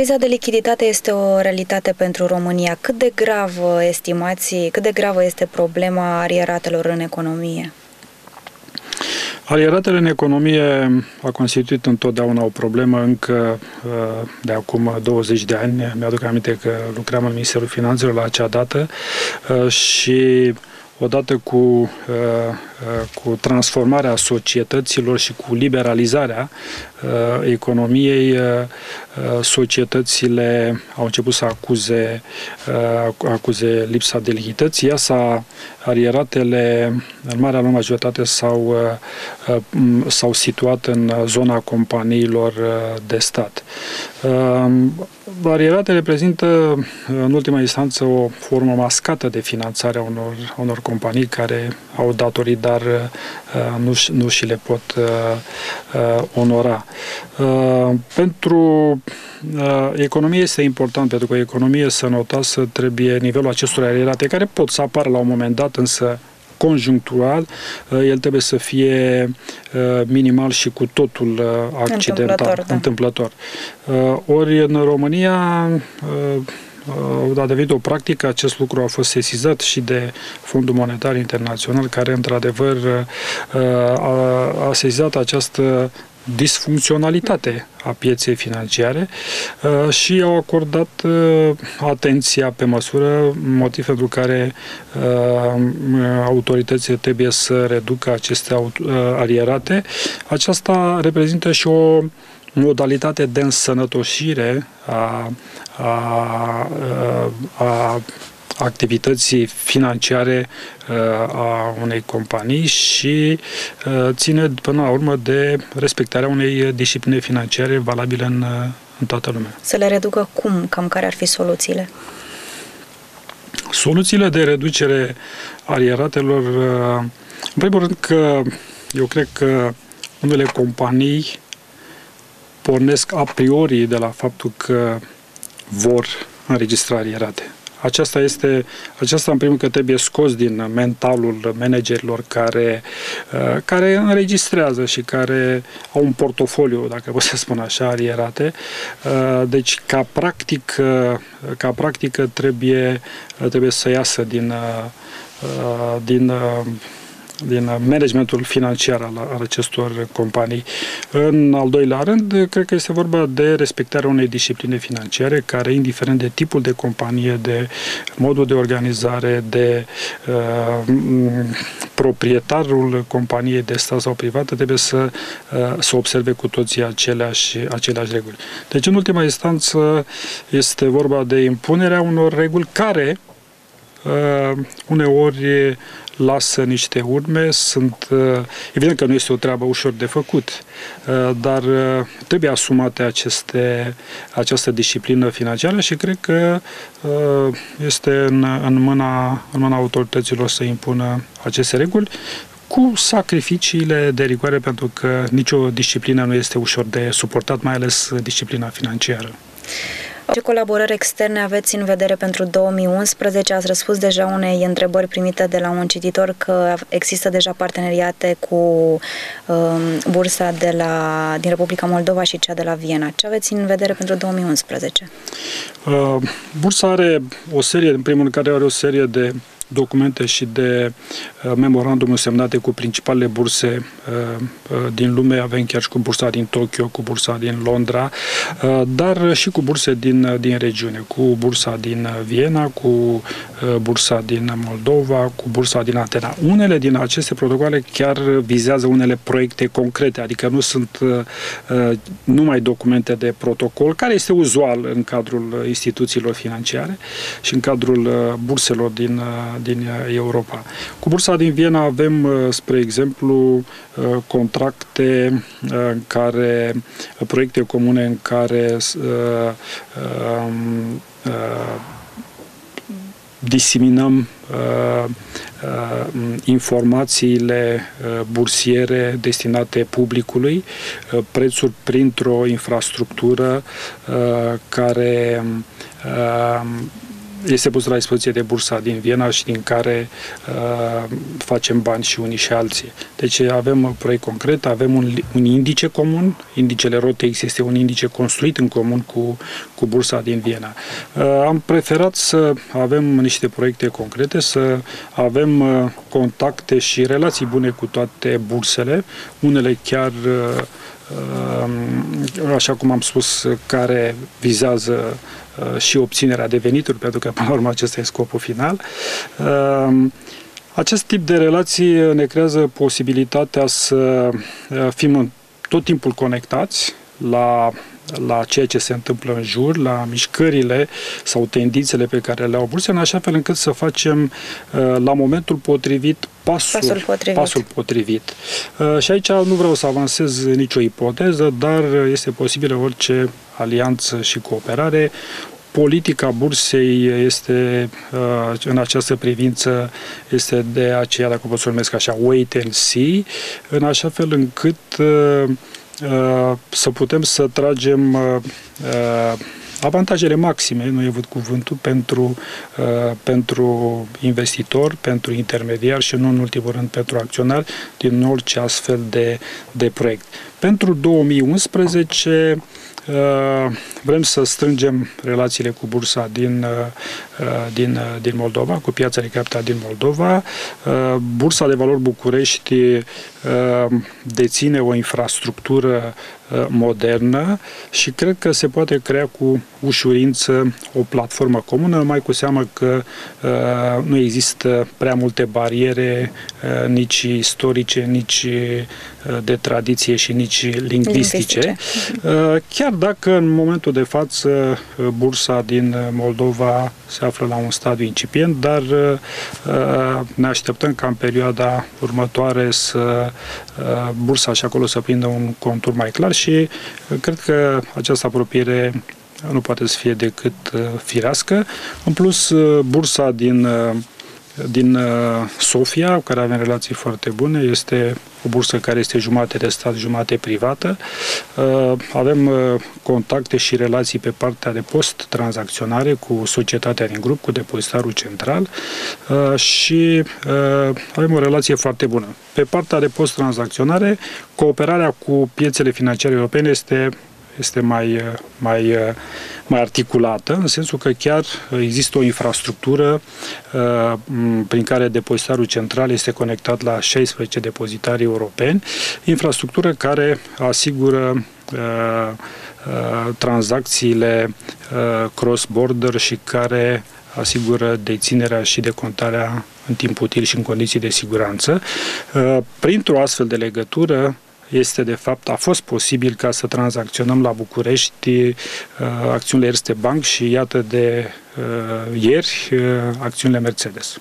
Criza de lichiditate este o realitate pentru România. Cât de gravă estimați, cât de gravă este problema arieratelor în economie? Arieratele în economie a constituit întotdeauna o problemă încă uh, de acum 20 de ani. Mi-aduc aminte că lucram în Ministerul Finanțelor la acea dată uh, și odată cu, uh, cu transformarea societăților și cu liberalizarea economiei, societățile au început să acuze, acuze lipsa de lichidități. Iasa arieratele, în marea lor majoritate, s-au, s-au situat în zona companiilor de stat. Arieratele reprezintă, în ultima instanță, o formă mascată de finanțare a unor, unor companii care au datorii, dar nu, nu și le pot onora. Pentru uh, economie este important, pentru că o economie sănătoasă trebuie nivelul acestor arierate, care pot să apară la un moment dat, însă conjunctural, uh, el trebuie să fie uh, minimal și cu totul uh, accidental, întâmplător. Da. întâmplător. Uh, ori în România uh, a devenit o practică, acest lucru a fost sesizat și de Fondul Monetar Internațional, care într-adevăr uh, a, a sesizat această disfuncționalitate a pieței financiare uh, și au acordat uh, atenția pe măsură, motiv pentru care uh, autoritățile trebuie să reducă aceste arierate. Aceasta reprezintă și o modalitate de însănătoșire a, a, a activității financiare uh, a unei companii și uh, ține până la urmă de respectarea unei discipline financiare valabile în, uh, în toată lumea. Să le reducă cum? Cam care ar fi soluțiile? Soluțiile de reducere arieratelor, în primul rând că eu cred că unele companii pornesc a priori de la faptul că vor înregistra arierate. Aceasta este, aceasta în primul că trebuie scos din mentalul managerilor care, uh, care înregistrează și care au un portofoliu, dacă pot să spun așa, arierate. Uh, deci, ca practic, uh, ca practică trebuie, trebuie să iasă din, din din managementul financiar al, al acestor companii. În al doilea rând, cred că este vorba de respectarea unei discipline financiare care, indiferent de tipul de companie, de modul de organizare, de uh, proprietarul companiei de stat sau privată, trebuie să, uh, să observe cu toții aceleași, aceleași reguli. Deci, în ultima instanță, este vorba de impunerea unor reguli care uh, uneori lasă niște urme. Sunt, uh, evident că nu este o treabă ușor de făcut, uh, dar uh, trebuie asumate aceste, această disciplină financiară și cred că este în, în, mâna, în mâna autorităților să impună aceste reguli cu sacrificiile de rigoare, pentru că nicio disciplină nu este ușor de suportat, mai ales disciplina financiară. Ce colaborări externe aveți în vedere pentru 2011? Ați răspuns deja unei întrebări primite de la un cititor că există deja parteneriate cu um, bursa de la, din Republica Moldova și cea de la Viena. Ce aveți în vedere pentru 2011? Uh, bursa are o serie, în primul rând, care are o serie de documente și de uh, memorandumuri semnate cu principalele burse uh, uh, din lume. Avem chiar și cu bursa din Tokyo, cu bursa din Londra, uh, dar și cu burse din, din regiune, cu bursa din Viena, cu uh, bursa din Moldova, cu bursa din Atena. Unele din aceste protocoale chiar vizează unele proiecte concrete, adică nu sunt uh, numai documente de protocol, care este uzual în cadrul instituțiilor financiare și în cadrul burselor din, din Europa. Cu bursa din Viena avem, uh, spre exemplu, uh, contracte uh, în care, proiecte comune în care um, diseminăm uh, uh, informațiile uh, bursiere destinate publicului, uh, prețuri printr-o infrastructură uh, care uh, este pus la dispoziție de bursa din Viena și din care facem bani și unii și alții. Deci avem un proiect concret, avem un, un indice comun, indicele ROTEX este un indice construit în comun cu, cu bursa din Viena. Am preferat să avem niște proiecte concrete, să avem contacte și relații bune cu toate bursele, unele chiar așa cum am spus, care vizează uh, și obținerea de venituri, pentru că, până la urmă, acesta e scopul final. Uh, acest tip de relații ne creează posibilitatea să uh, fim tot timpul conectați la la ceea ce se întâmplă în jur, la mișcările sau tendințele pe care le au burse, în așa fel încât să facem la momentul potrivit pasul, pasul potrivit. Pasul potrivit. Uh, și aici nu vreau să avansez nicio ipoteză, dar este posibilă orice alianță și cooperare. Politica bursei este, uh, în această privință, este de aceea, dacă pot să numesc așa, wait and see, în așa fel încât uh, să putem să tragem avantajele maxime, nu e văd cuvântul, pentru, uh, pentru investitor, pentru intermediar și nu în ultimul rând pentru acționar din orice astfel de, de proiect. Pentru 2011 uh, vrem să strângem relațiile cu bursa din, uh, uh, din, din Moldova, cu piața de capital din Moldova. Bursa de valori București deține o infrastructură modernă și cred că se poate crea cu ușurință o platformă comună, mai cu seamă că nu există prea multe bariere, nici istorice, nici de tradiție și nici lingvistice. lingvistice. Chiar dacă în momentul de față bursa din Moldova se află la un stadiu incipient, dar ne așteptăm ca în perioada următoare să bursa și acolo să prindă un contur mai clar și cred că această apropiere nu poate să fie decât firească. În plus, bursa din din uh, Sofia, cu care avem relații foarte bune. Este o bursă care este jumate de stat, jumate privată. Uh, avem uh, contacte și relații pe partea de post-tranzacționare cu societatea din grup, cu depozitarul central și avem o relație foarte bună. Pe partea de post-tranzacționare, cooperarea cu piețele financiare europene este este mai, mai, mai articulată, în sensul că chiar există o infrastructură uh, prin care depozitarul central este conectat la 16 depozitari europeni, infrastructură care asigură uh, uh, tranzacțiile cross-border și care asigură deținerea și decontarea în timp util și în condiții de siguranță. Printr-o astfel de legătură, este de fapt, a fost posibil ca să tranzacționăm la București uh, acțiunile Erste Bank și iată de uh, ieri uh, acțiunile Mercedes.